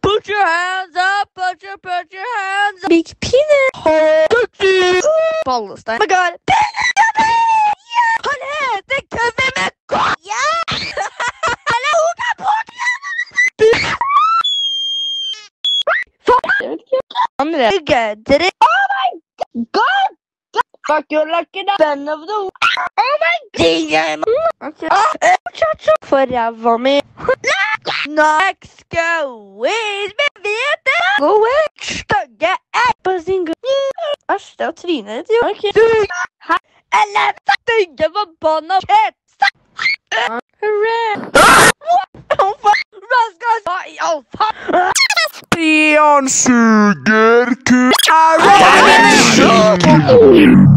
Put your hands up, put your, put your hands up. Big penis. Ballen stein. Oh my god. Han heter Kevin McCall! Ja! Eller hun er på Jeg vet ikke. Andre. Gødre. Oh my god! Fuck your lucky da. Ben of the Oh my god! Okay. Ah, For ræva mi. Next go is med hvete. Gå vekk, stygge egg på sin gu- Æsj, det er trynet ditt, jo. Ok. Du, hæ? Eller stygge forbanna kjett. Hurra. Oh, fuck. Raskas. Hva i all faen? Stian suger kuk. Hurra.